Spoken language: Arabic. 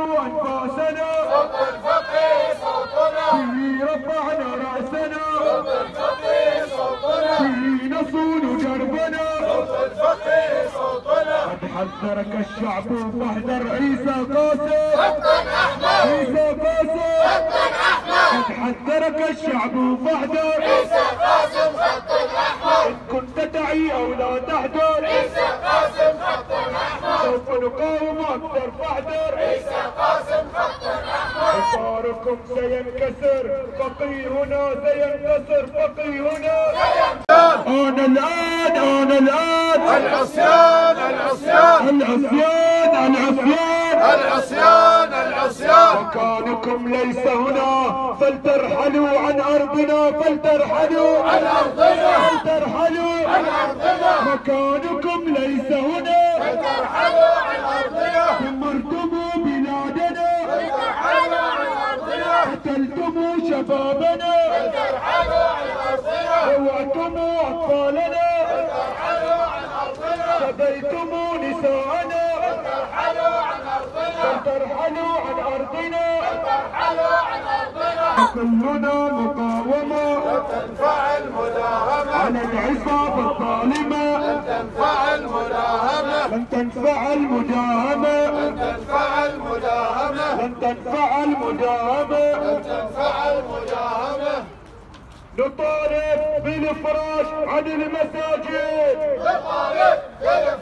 أنفاسنا رفعنا رأسنا. نصون دربنا قد حذرك الشعب فاحذر عيسى قاسم. احمر عيسى قاسم. احمر قد حذرك الشعب فاحذر. عيسى قاسم احمر إن كنت تعي أو لا تحذر. عيسى قاسم خطا احمر سوف نقاوم أكثر فاحذر عيسى قاسم خطا احمر حصاركم سينكسر. فقيهنا سينتصر فقيهنا. أنا الآن أنا الآن. العصيان العصيان. العصيان العصيان. العصيان العصيان. مكانكم ليس هنا فلترحلوا عن أرضنا فلترحلوا عن أرضنا. فلترحلوا. عن أرضنا. مكانكم ليس هنا. ترحلوا عن أرضنا. ارضنا قتلتم شبابنا. ترحلوا عن ارضنا روعتم أطفالنا. ترحلوا عن ارضنا سبيتم نساءنا. ترحلوا عن ارضنا ترحلوا عن أرضنا. ترحلوا عن ارضنا كلنا مقاومة. تنفع المداهمة على العصابة الظالمة. تنفع المداهمة لن تنفع المداهمة تنفع المداهمة. لن تنفع المداهمة تنفع المداهمة نطالب بالافراج عن المساجد. نطالب المساجد